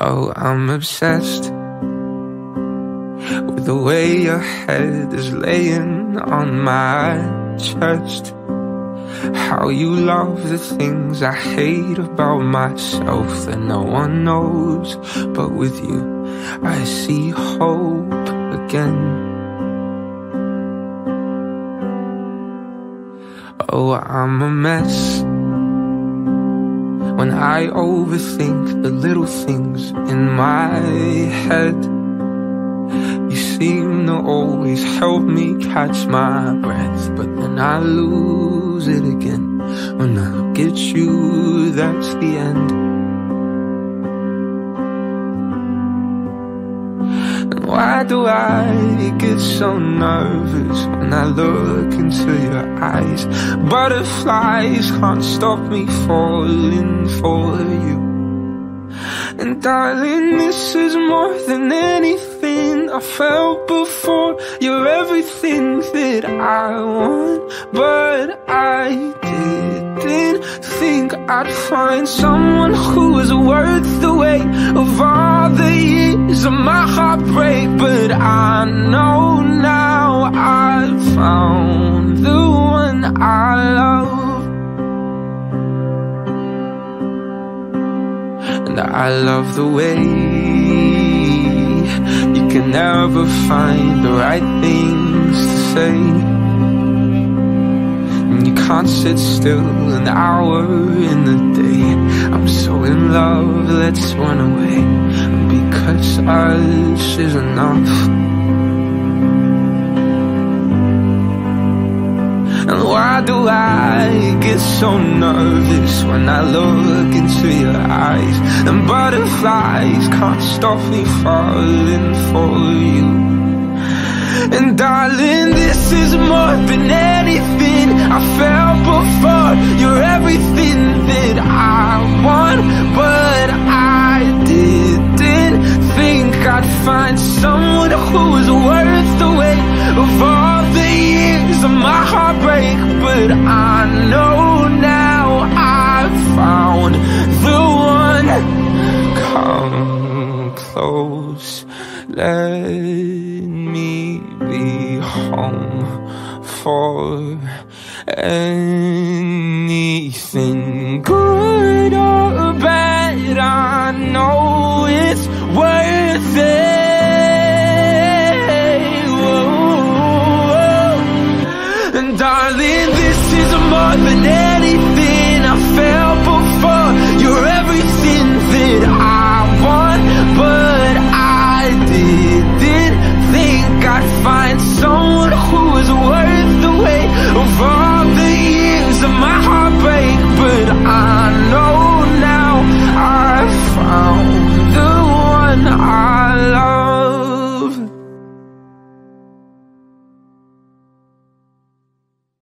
Oh, I'm obsessed with the way your head is laying on my chest. How you love the things I hate about myself that no one knows. But with you, I see hope again. Oh, I'm a mess when I overthink the little things in my head. You seem to always help me catch my breath, but then I lose it again. When I get you, that's the end. Why do I get so nervous when I look into eyes? Butterflies can't stop me falling for you. And darling, this is more than anything I felt before. You're everything that I want, but I didn't think I'd find someone who was worth the wait of all the years of my heartbreak. But I know now I've found And I love the way you can never find the right things to say. And you can't sit still an hour in the day. I'm so in love, let's run away. Because us is enough. And why do I get so nervous when I look into your eyes? And butterflies can't stop me falling for you. And darling, this is more than anything I felt before. You're everything that I want, but I didn't think I'd find someone who was worth the wait of all the years of my heartbreak. But I know close, let me be home for anything good or bad. I know it's worth it. And darling, this is more than ever.